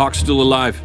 Hawk's still alive.